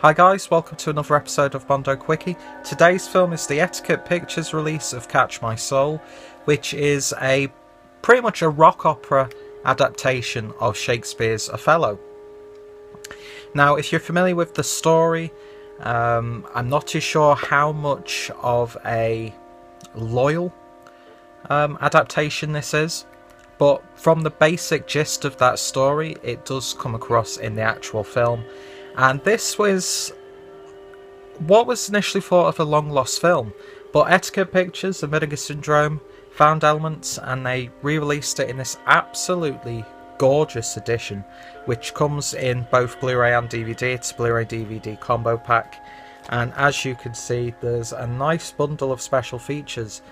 Hi guys, welcome to another episode of Mondo Quickie. Today's film is the Etiquette Pictures release of Catch My Soul, which is a pretty much a rock opera adaptation of Shakespeare's Othello. Now, if you're familiar with the story, um, I'm not too sure how much of a loyal um, adaptation this is, but from the basic gist of that story, it does come across in the actual film and this was what was initially thought of a long lost film, but Etiquette Pictures and Vinegar Syndrome found elements and they re released it in this absolutely gorgeous edition, which comes in both Blu ray and DVD. It's a Blu ray DVD combo pack, and as you can see, there's a nice bundle of special features.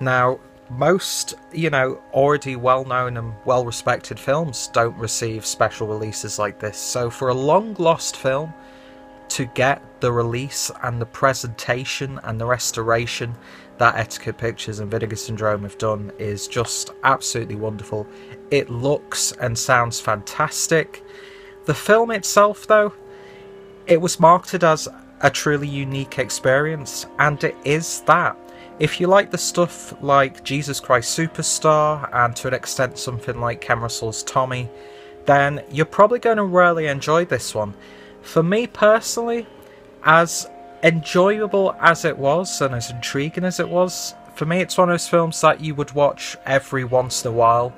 Now, most, you know, already well known and well respected films don't receive special releases like this. So for a long lost film to get the release and the presentation and the restoration that Etiquette Pictures and Vinegar Syndrome have done is just absolutely wonderful. It looks and sounds fantastic. The film itself, though, it was marketed as a truly unique experience, and it is that. If you like the stuff like Jesus Christ Superstar and to an extent something like Ken Russell's Tommy, then you're probably going to really enjoy this one. For me personally, as enjoyable as it was and as intriguing as it was, for me it's one of those films that you would watch every once in a while.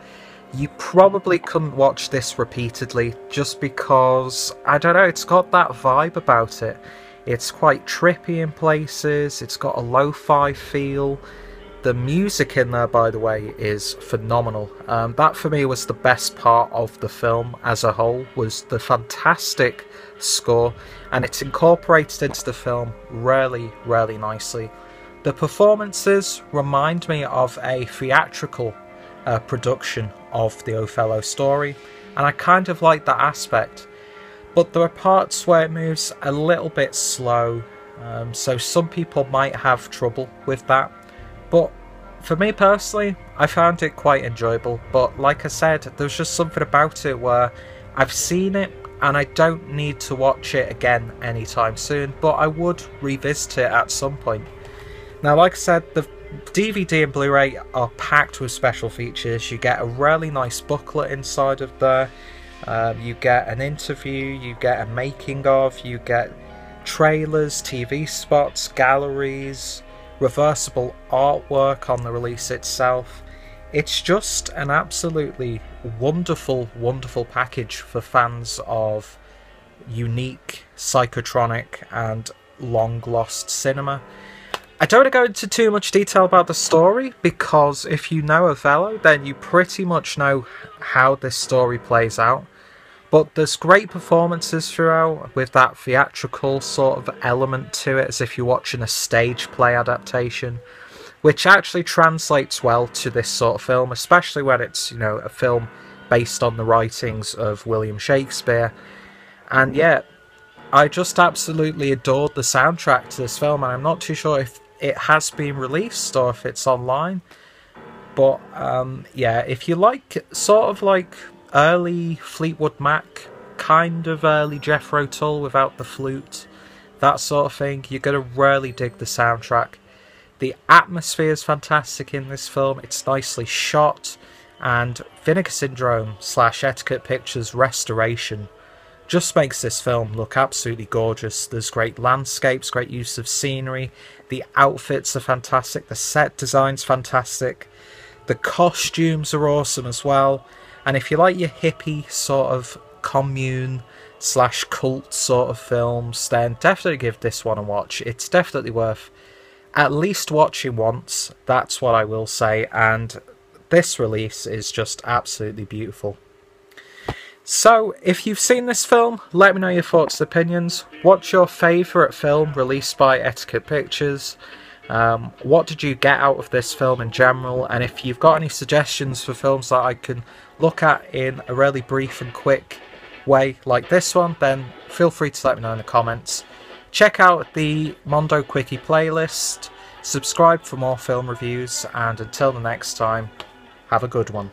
You probably couldn't watch this repeatedly just because, I don't know, it's got that vibe about it. It's quite trippy in places, it's got a lo-fi feel. The music in there, by the way, is phenomenal. Um, that for me was the best part of the film as a whole, was the fantastic score, and it's incorporated into the film really, really nicely. The performances remind me of a theatrical uh, production of the Othello story, and I kind of like that aspect but there are parts where it moves a little bit slow, um, so some people might have trouble with that. But for me personally, I found it quite enjoyable. But like I said, there's just something about it where I've seen it and I don't need to watch it again anytime soon, but I would revisit it at some point. Now, like I said, the DVD and Blu-ray are packed with special features. You get a really nice booklet inside of there. Um, you get an interview, you get a making of, you get trailers, TV spots, galleries, reversible artwork on the release itself. It's just an absolutely wonderful, wonderful package for fans of unique, psychotronic, and long lost cinema. I don't want to go into too much detail about the story because if you know Othello, then you pretty much know how this story plays out. But there's great performances throughout with that theatrical sort of element to it, as if you're watching a stage play adaptation, which actually translates well to this sort of film, especially when it's, you know, a film based on the writings of William Shakespeare. And yeah, I just absolutely adored the soundtrack to this film, and I'm not too sure if it has been released or if it's online. But um, yeah, if you like sort of like early Fleetwood Mac, kind of early Jethro Tull without the flute, that sort of thing. You're going to really dig the soundtrack. The atmosphere is fantastic in this film, it's nicely shot, and Vinegar Syndrome slash Etiquette Pictures restoration just makes this film look absolutely gorgeous. There's great landscapes, great use of scenery, the outfits are fantastic, the set design's fantastic, the costumes are awesome as well. And if you like your hippie sort of commune slash cult sort of films, then definitely give this one a watch. It's definitely worth at least watching once. That's what I will say. And this release is just absolutely beautiful. So, if you've seen this film, let me know your thoughts and opinions. What's your favourite film released by Etiquette Pictures? Um, what did you get out of this film in general? And if you've got any suggestions for films that I can look at in a really brief and quick way like this one, then feel free to let me know in the comments. Check out the Mondo Quickie playlist, subscribe for more film reviews, and until the next time, have a good one.